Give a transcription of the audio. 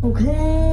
Okay.